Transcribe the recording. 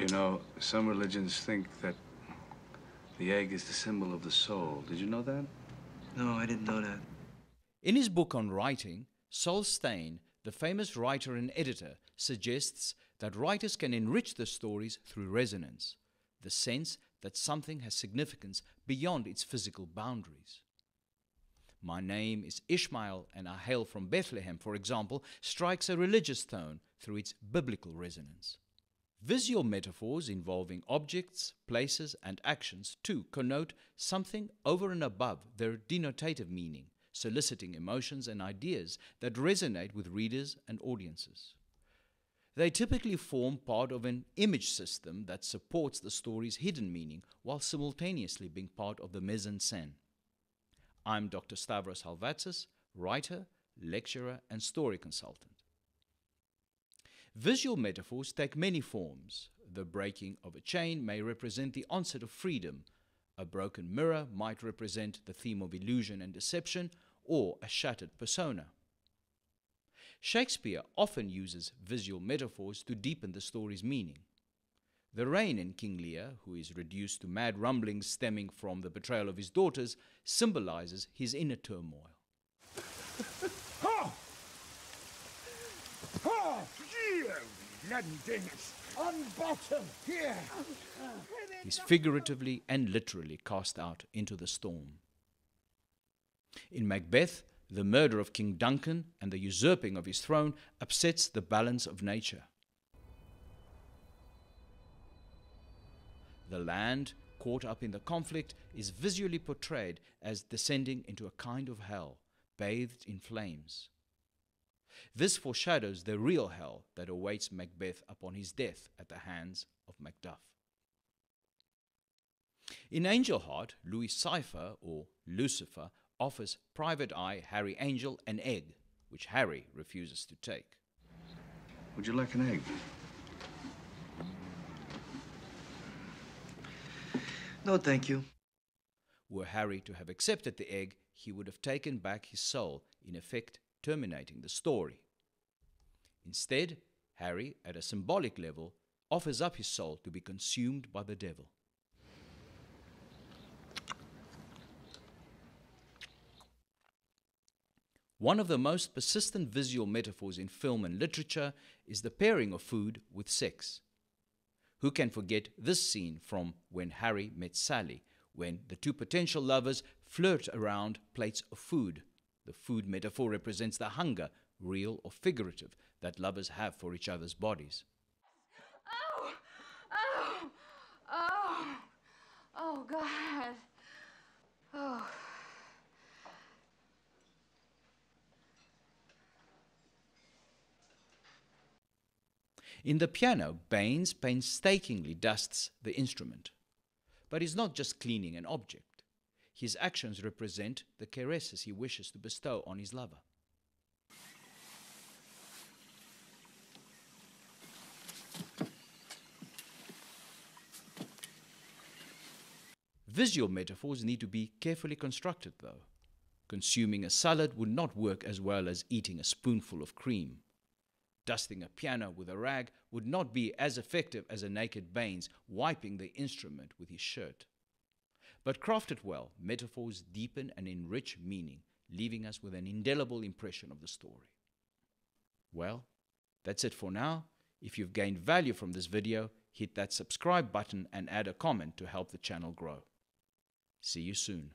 You know, some religions think that the egg is the symbol of the soul. Did you know that? No, I didn't know that. In his book on writing, Sol Stein, the famous writer and editor, suggests that writers can enrich the stories through resonance, the sense that something has significance beyond its physical boundaries. My name is Ishmael and I hail from Bethlehem, for example, strikes a religious tone through its biblical resonance. Visual metaphors involving objects, places, and actions too connote something over and above their denotative meaning, soliciting emotions and ideas that resonate with readers and audiences. They typically form part of an image system that supports the story's hidden meaning while simultaneously being part of the mise en scène. I'm Dr. Stavros Halvatzis, writer, lecturer, and story consultant. Visual metaphors take many forms. The breaking of a chain may represent the onset of freedom. A broken mirror might represent the theme of illusion and deception, or a shattered persona. Shakespeare often uses visual metaphors to deepen the story's meaning. The rain in King Lear, who is reduced to mad rumblings stemming from the betrayal of his daughters, symbolizes his inner turmoil. Londoners! Unbottom! Here! He's figuratively and literally cast out into the storm. In Macbeth, the murder of King Duncan and the usurping of his throne upsets the balance of nature. The land, caught up in the conflict, is visually portrayed as descending into a kind of hell, bathed in flames. This foreshadows the real hell that awaits Macbeth upon his death at the hands of Macduff. In Angel Heart, Louis Cyphre, or Lucifer, offers Private Eye Harry Angel an egg, which Harry refuses to take. Would you like an egg? No, thank you. Were Harry to have accepted the egg, he would have taken back his soul, in effect terminating the story. Instead, Harry, at a symbolic level, offers up his soul to be consumed by the devil. One of the most persistent visual metaphors in film and literature is the pairing of food with sex. Who can forget this scene from When Harry Met Sally, when the two potential lovers flirt around plates of food? The food metaphor represents the hunger, real or figurative, that lovers have for each other's bodies. Oh, oh, oh, oh, God. Oh. In the piano, Baines painstakingly dusts the instrument. But he's not just cleaning an object. His actions represent the caresses he wishes to bestow on his lover. Visual metaphors need to be carefully constructed, though. Consuming a salad would not work as well as eating a spoonful of cream. Dusting a piano with a rag would not be as effective as a naked Baines wiping the instrument with his shirt. But crafted well, metaphors deepen and enrich meaning, leaving us with an indelible impression of the story. Well, that's it for now. If you've gained value from this video, hit that subscribe button and add a comment to help the channel grow. See you soon.